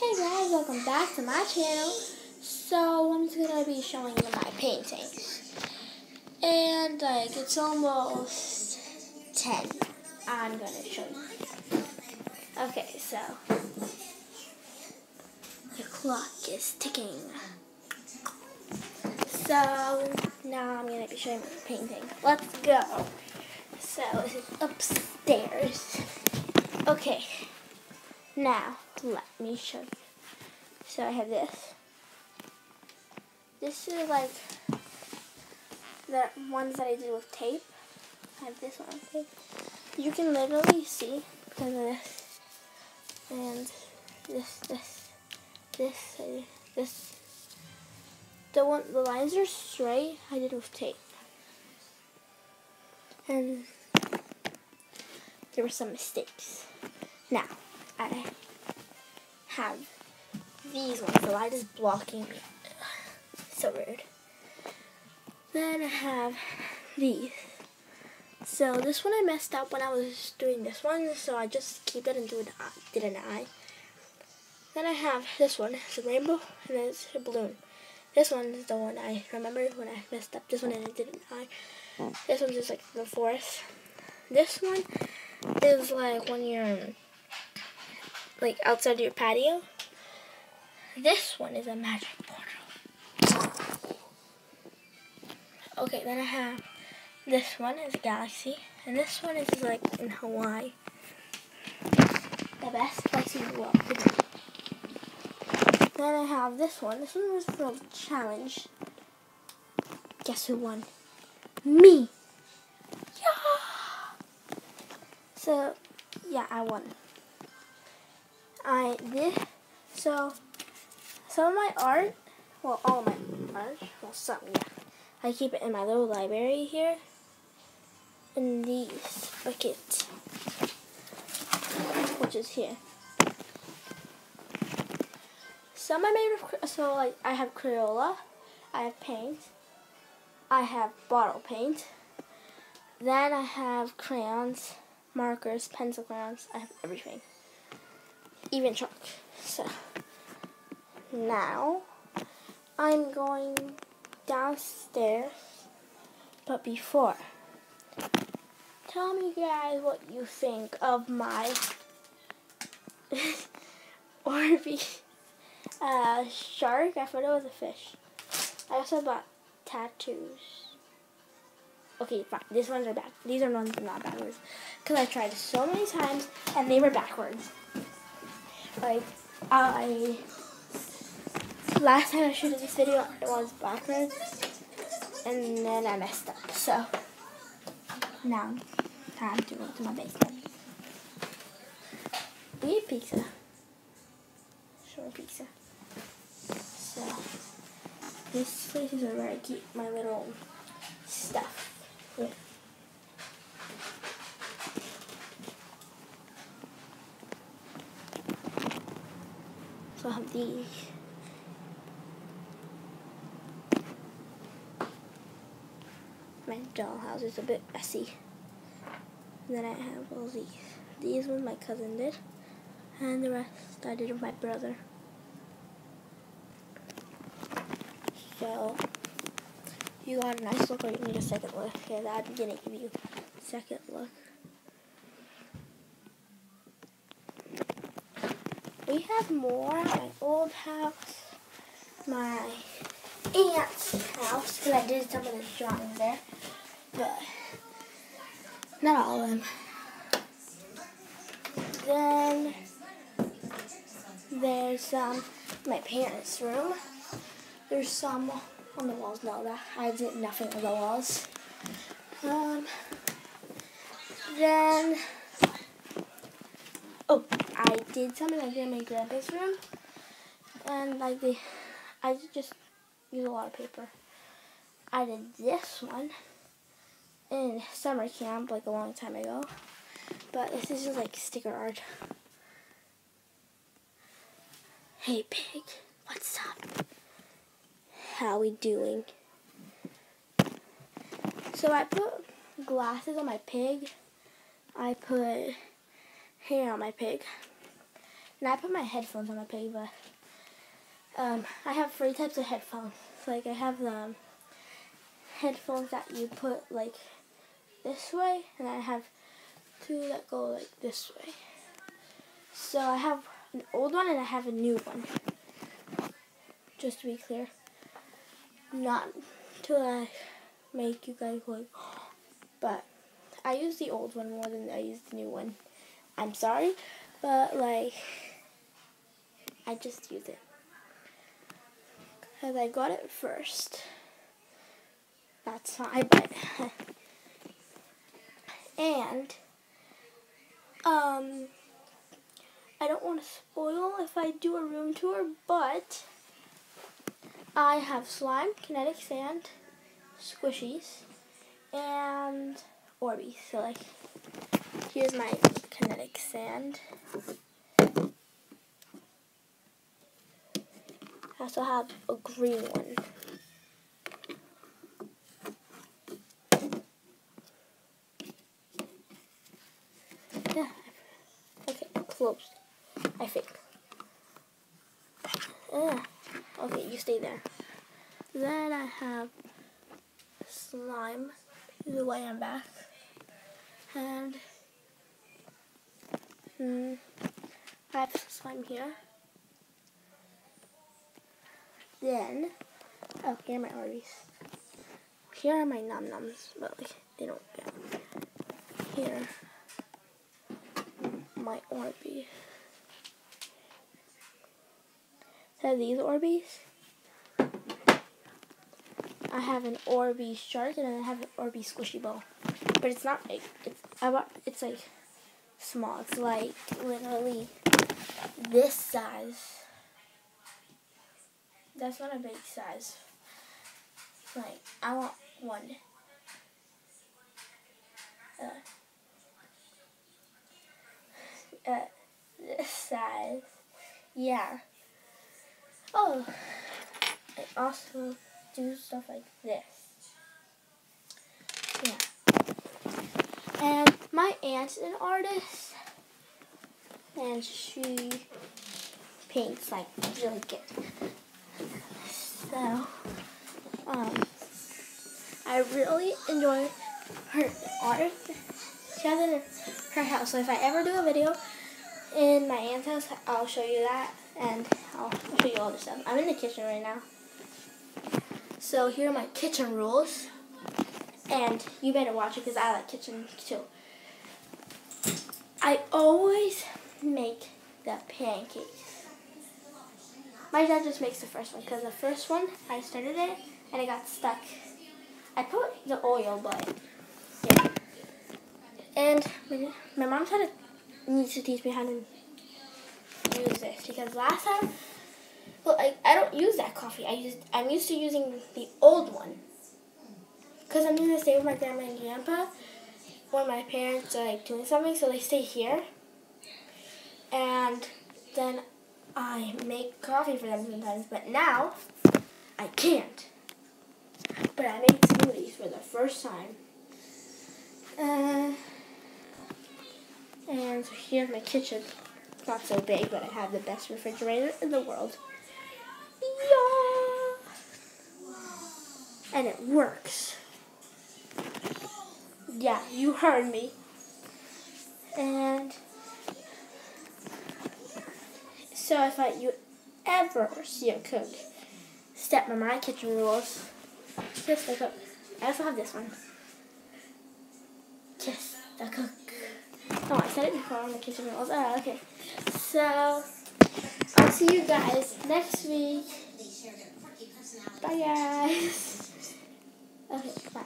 Hey guys, welcome back to my channel. So I'm just gonna be showing you my paintings. And like it's almost 10. I'm gonna show you. Okay, so the clock is ticking. So now I'm gonna be showing my painting. Let's go. So is upstairs. Okay. Now, let me show you. So I have this. This is like the ones that I did with tape. I have this one tape. You can literally see because of this. And this, this, this, this. The one, the lines are straight. I did with tape. And there were some mistakes. Now, I have these ones. The light is blocking me. So weird. Then I have these. So this one I messed up when I was doing this one, so I just keep it and do it, did an eye. Then I have this one. It's a rainbow and it's a balloon. This one is the one I remember when I messed up. This one and I did an eye. This one's just like the fourth. This one is like when you're like outside your patio. This one is a magic portal. Okay, then I have this one is a galaxy, and this one is like in Hawaii. The best place in the world. Then I have this one. This one was for a challenge. Guess who won? Me. Yeah. So, yeah, I won. I did. So, some of my art, well, all my art, well, some, yeah. I keep it in my little library here. In these buckets, which is here. Some I made of, so like, I have Crayola, I have paint, I have bottle paint, then I have crayons, markers, pencil crayons, I have everything even chalk. So now I'm going downstairs, but before, tell me guys what you think of my Orbeez uh, shark. I thought it was a fish. I also bought tattoos. Okay, fine. These ones are bad. These are ones not backwards. Because I tried so many times and they were backwards like I last time I shot this video it was backwards and then I messed up so. Now time to go to my basement. We eat pizza. Short pizza. So this place is where I keep my little stuff with So I have these. My dollhouse is a bit messy. And then I have all these. These ones my cousin did. And the rest I did with my brother. So, you got a nice look or you need a second look. Okay, I'm gonna give you a second look. we have more my old house, my aunt's house, because I did some of the drawings there, but not all of them. Then there's um, my parents' room. There's some on the walls. No, that I did nothing on the walls. Um, then oh, I did something like in my grandpa's room, and like the, I just use a lot of paper. I did this one in summer camp like a long time ago, but this is just like sticker art. Hey pig, what's up? How we doing? So I put glasses on my pig. I put hair on my pig. And I put my headphones on my pig, but um, I have three types of headphones. Like I have the um, headphones that you put like this way, and I have two that go like this way. So I have an old one and I have a new one. Just to be clear. Not to like make you guys like, but I use the old one more than I use the new one. I'm sorry, but like, I just use it. Because I got it first. That's fine, but, and, um, I don't want to spoil if I do a room tour, but I have slime, kinetic sand, squishies, and Orbeez. So like, here's my kinetic sand. I also have a green one. Yeah. Okay, closed. I think. Yeah. Okay, you stay there. Then I have slime. The way I'm back. And hmm, I have slime here. Then, oh, here are my Orbeez. Here are my num nums, but like they don't get here. My Orbeez. So these Orbeez. I have an Orbeez shark and I have an Orbeez squishy ball. But it's not big. It's it's like small. It's like literally this size. That's not a big size. Like I want one. Uh, uh, this size. Yeah. Oh, I also do stuff like this. Yeah. And my aunt's an artist, and she paints like really good. So, um, I really enjoy her art. She has it in her house. So if I ever do a video in my aunt's house, I'll show you that and I'll show you all the stuff. I'm in the kitchen right now. So here are my kitchen rules. And you better watch it because I like kitchen too. I always make the pancakes. My dad just makes the first one because the first one, I started it and it got stuck. I put the oil, but yeah. And my, my mom had to, needs to teach me how to use this because last time, well, I, I don't use that coffee. I used I'm used to using the old one because I'm going to stay with my grandma and grandpa when my parents are like doing something, so they stay here. And then I make coffee for them sometimes, but now I can't. But I made smoothies for the first time. Uh, and here's my kitchen not so big, but I have the best refrigerator in the world. Yeah. And it works. Yeah, you heard me. And so if I, you ever see a cook step on my kitchen rules, kiss the cook. I also have this one. Kiss the cook. Oh, I said it before on the kitchen rules. Oh, okay. So, I'll see you guys next week. Bye, guys. Okay, bye.